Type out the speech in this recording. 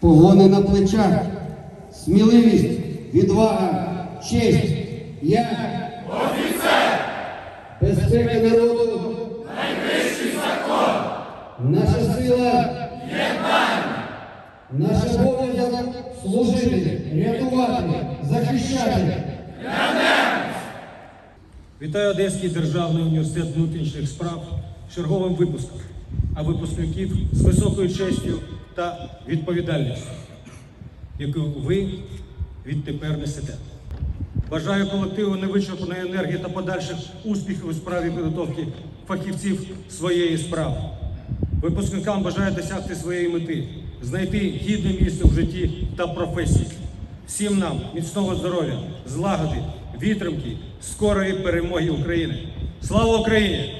погони на плечах, сміливість, відвага, честь. Я офіцер! Безпека народу. Найвищий закон. Наша сила єднання. Наш обов'язок служити, рятувати, захищати. Вітаю Одеський державний університет внутрішніх справ черговим випуском, а випускників з високою честю та відповідальністю, яку ви відтепер несете. Бажаю колективу невичерпаної енергії та подальших успіхів у справі підготовки фахівців своєї справи. Випускникам бажаю досягти своєї мети, знайти гідне місце в житті та професії. Всім нам міцного здоров'я, злагоди, вітримки, скорої перемоги України. Слава Україні!